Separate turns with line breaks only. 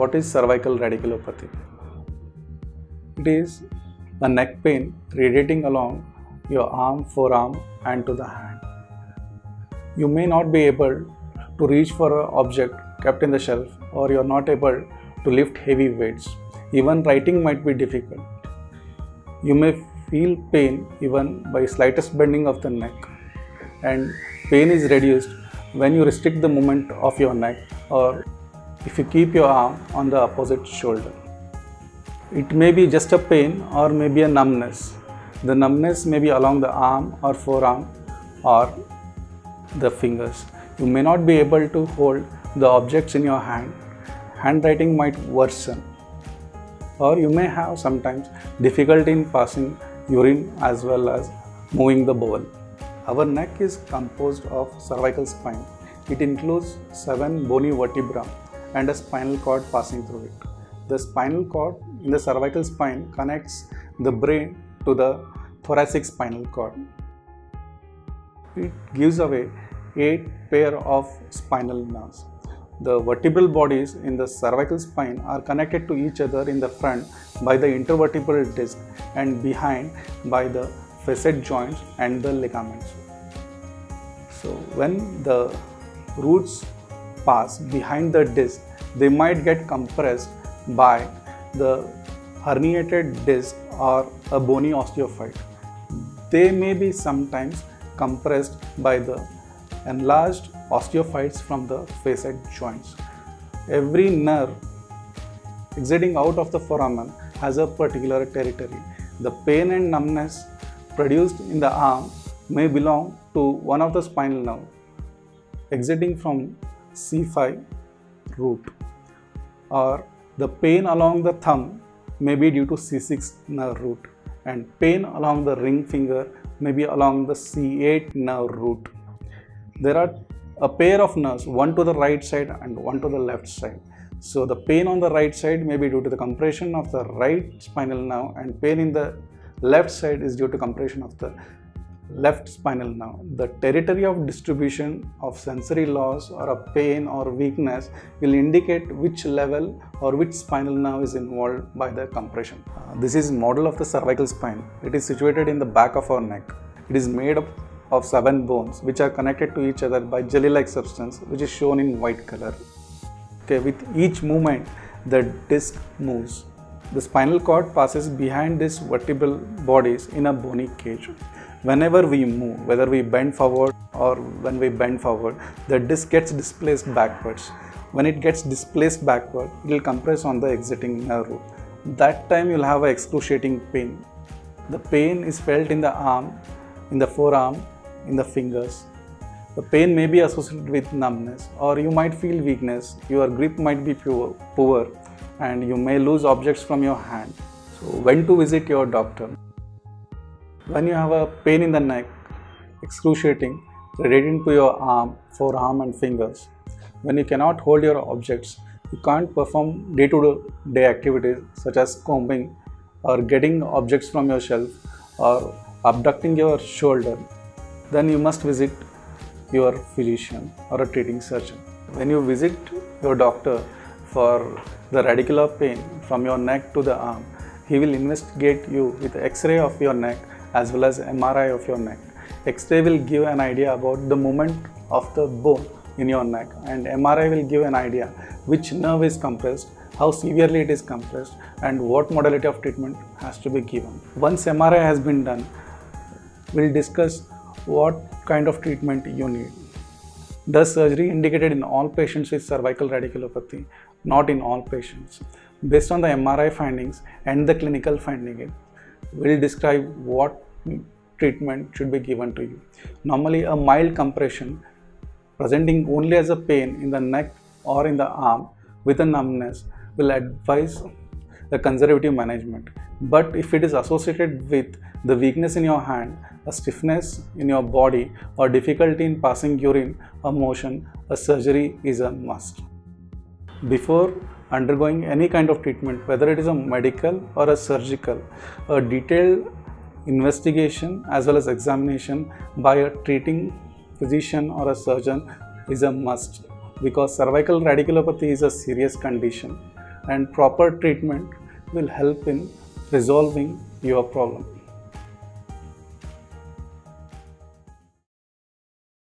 what is cervical radiculopathy? It is a neck pain radiating along your arm, forearm, and to the hand. You may not be able to reach for an object kept in the shelf, or you are not able to lift heavy weights. Even writing might be difficult. You may feel pain even by slightest bending of the neck, and pain is reduced when you restrict the movement of your neck or if you keep your arm on the opposite shoulder. It may be just a pain or maybe a numbness. The numbness may be along the arm or forearm or the fingers. You may not be able to hold the objects in your hand. Handwriting might worsen. Or you may have sometimes difficulty in passing urine as well as moving the bowel. Our neck is composed of cervical spine. It includes seven bony vertebrae and a spinal cord passing through it. The spinal cord in the cervical spine connects the brain to the thoracic spinal cord. It gives away eight pair of spinal nerves. The vertebral bodies in the cervical spine are connected to each other in the front by the intervertebral disc and behind by the facet joints and the ligaments. So when the roots pass behind the disc, they might get compressed by the herniated disc or a bony osteophyte. They may be sometimes compressed by the enlarged osteophytes from the facet joints. Every nerve exiting out of the foramen has a particular territory. The pain and numbness produced in the arm may belong to one of the spinal nerve exiting from C5 root or the pain along the thumb may be due to C6 nerve root and pain along the ring finger may be along the C8 nerve root. There are a pair of nerves, one to the right side and one to the left side. So the pain on the right side may be due to the compression of the right spinal nerve and pain in the left side is due to compression of the left spinal nerve. The territory of distribution of sensory loss or a pain or weakness will indicate which level or which spinal nerve is involved by the compression. Uh, this is model of the cervical spine. It is situated in the back of our neck. It is made up of seven bones which are connected to each other by jelly-like substance which is shown in white color. Okay, with each movement the disc moves. The spinal cord passes behind these vertebral bodies in a bony cage whenever we move, whether we bend forward or when we bend forward, the disc gets displaced backwards. When it gets displaced backward, it will compress on the exiting nerve. That time you'll have a excruciating pain. The pain is felt in the arm, in the forearm, in the fingers. The pain may be associated with numbness or you might feel weakness. Your grip might be poor, poor and you may lose objects from your hand. So when to visit your doctor? When you have a pain in the neck, excruciating, radiating to your arm, forearm and fingers, when you cannot hold your objects, you can't perform day-to-day activities such as combing or getting objects from your shelf or abducting your shoulder, then you must visit your physician or a treating surgeon. When you visit your doctor for the radicular pain from your neck to the arm, he will investigate you with x-ray of your neck as well as MRI of your neck. X-ray will give an idea about the movement of the bone in your neck and MRI will give an idea which nerve is compressed, how severely it is compressed and what modality of treatment has to be given. Once MRI has been done, we'll discuss what kind of treatment you need. Does surgery indicated in all patients with cervical radiculopathy? Not in all patients. Based on the MRI findings and the clinical finding, we'll describe what treatment should be given to you. Normally, a mild compression presenting only as a pain in the neck or in the arm with a numbness will advise the conservative management. But if it is associated with the weakness in your hand, a stiffness in your body, or difficulty in passing urine or motion, a surgery is a must. Before undergoing any kind of treatment, whether it is a medical or a surgical, a detailed investigation as well as examination by a treating physician or a surgeon is a must because cervical radiculopathy is a serious condition and proper treatment will help in resolving your problem.